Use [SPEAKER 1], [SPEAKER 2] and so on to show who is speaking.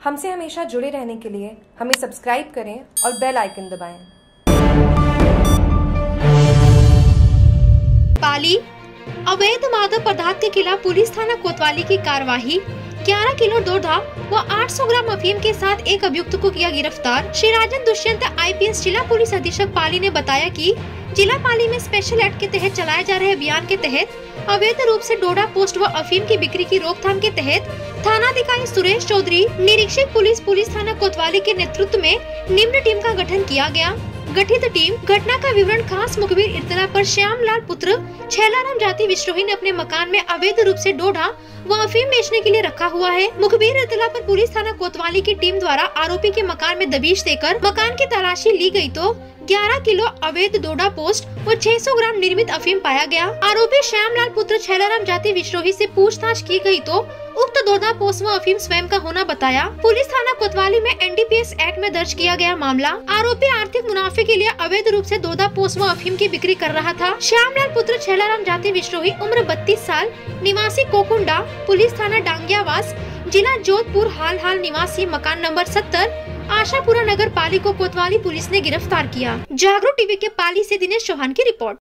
[SPEAKER 1] हमसे हमेशा जुड़े रहने के लिए हमें सब्सक्राइब करें और बेल आइकन दबाएँ।
[SPEAKER 2] पाली, अवैध मादक पदार्थ के खिलाफ पुलिस थाना कोतवाली की कार्यवाही 11 किलो डोडा व 800 ग्राम अफीम के साथ एक अभियुक्त को किया गिरफ़्तार श्री राजन दुष्यंत आई आईपीएस जिला पुलिस अधीक्षक पाली ने बताया कि जिला पाली में स्पेशल एक्ट के तहत चलाए जा रहे अभियान के तहत अवैध रूप से डोडा पोस्ट व अफीम की बिक्री की रोकथाम के तहत थानाधिकारी सुरेश चौधरी, निरीक्षक पुलिस पुलिस थाना कोतवाली के नेतृत्व में निम्न टीम का गठन किया गया। गठित टीम घटना का विवरण खास मुखबिर इतला पर श्यामलाल पुत्र छैलाराम जाति विश्रोही ने अपने मकान में अवैध रूप से डोडा व अफीम बेचने के लिए रखा हुआ है। मुखबिर इतला पर पुलिस थाना कोतवाली की टीम द्वारा आरोपी के मकान में दबीश देकर मकान की तलाशी ली गई तो 11 किलो अवैध डोडा पोस्ट व 600 ग्राम निर्मित अफीम पाया गया। आरोपी श्यामलाल पुत्र छैलाराम जाति विश्रोही से पूछताछ की गई तो उक्त डोडा पोस्ट व अफीम स्वयं का होना बताया। पुलिस थाना कोतवाली में एनडीपीएस एक्ट में दर्ज किया गया मामला। आरोपी आर्थिक मुनाफे के लिए अवैध रूप से दोदा पोस्ट व अफीम की बिक्री कर रहा था। श्यामलाल पुत्र छैलाराम जाति विश्रोही उम्र बत्तीस साल, निवासी कोकुंडा, पुलिस थाना डांगियावास, जिला जोधपुर हाल हाल निवासी मकान नंबर सत्तर आशापुरा नगर पाली को कोतवाली पुलिस ने गिरफ़्तार किया। जागरूक टीवी के पाली से दिनेश चौहान की रिपोर्ट।